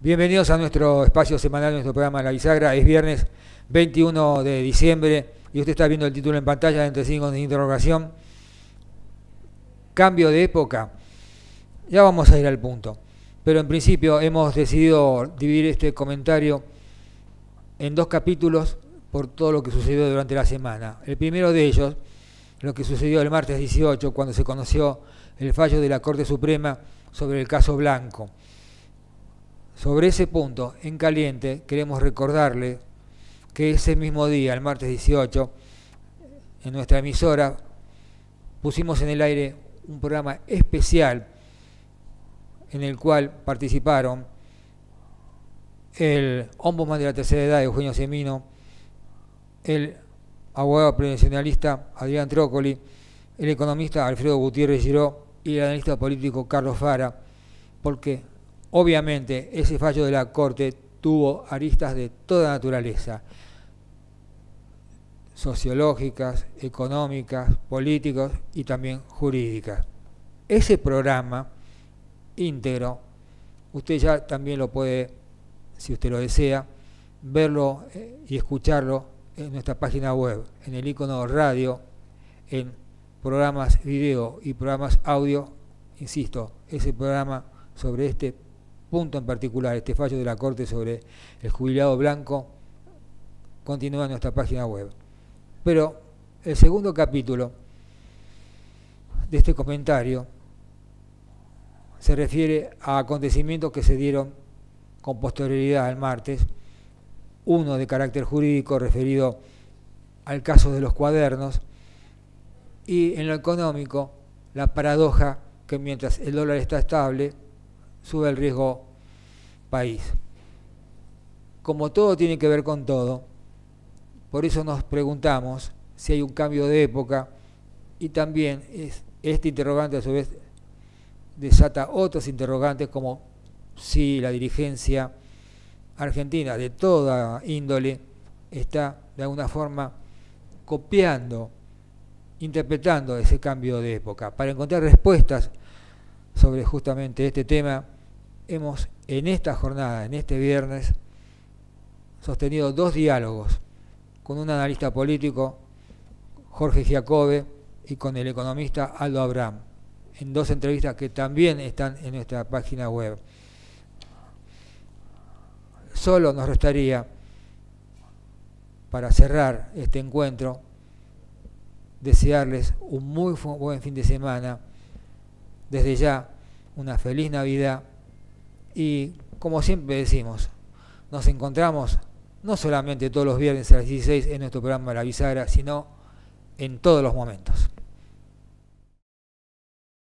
Bienvenidos a nuestro espacio semanal, nuestro programa La Bisagra. Es viernes 21 de diciembre y usted está viendo el título en pantalla entre signos de interrogación. Cambio de época. Ya vamos a ir al punto. Pero en principio hemos decidido dividir este comentario en dos capítulos por todo lo que sucedió durante la semana. El primero de ellos, lo que sucedió el martes 18, cuando se conoció el fallo de la Corte Suprema sobre el caso Blanco. Sobre ese punto, en caliente, queremos recordarle que ese mismo día, el martes 18, en nuestra emisora, pusimos en el aire un programa especial en el cual participaron el ombudsman de la tercera edad, Eugenio Semino, el abogado prevencionalista Adrián Trócoli, el economista Alfredo Gutiérrez Giró y el analista político Carlos Fara, porque Obviamente, ese fallo de la Corte tuvo aristas de toda naturaleza, sociológicas, económicas, políticas y también jurídicas. Ese programa íntegro, usted ya también lo puede, si usted lo desea, verlo eh, y escucharlo en nuestra página web, en el icono radio, en programas video y programas audio, insisto, ese programa sobre este punto en particular, este fallo de la Corte sobre el jubilado blanco, continúa en nuestra página web. Pero el segundo capítulo de este comentario se refiere a acontecimientos que se dieron con posterioridad al martes, uno de carácter jurídico referido al caso de los cuadernos y en lo económico la paradoja que mientras el dólar está estable, sube el riesgo país. Como todo tiene que ver con todo, por eso nos preguntamos si hay un cambio de época y también es, este interrogante a su vez desata otros interrogantes como si la dirigencia argentina de toda índole está de alguna forma copiando, interpretando ese cambio de época. Para encontrar respuestas sobre justamente este tema, hemos en esta jornada, en este viernes, sostenido dos diálogos con un analista político, Jorge Giacobbe, y con el economista Aldo Abraham, en dos entrevistas que también están en nuestra página web. Solo nos restaría, para cerrar este encuentro, desearles un muy buen fin de semana, desde ya una feliz Navidad y como siempre decimos, nos encontramos no solamente todos los viernes a las 16 en nuestro programa La Bisagra, sino en todos los momentos.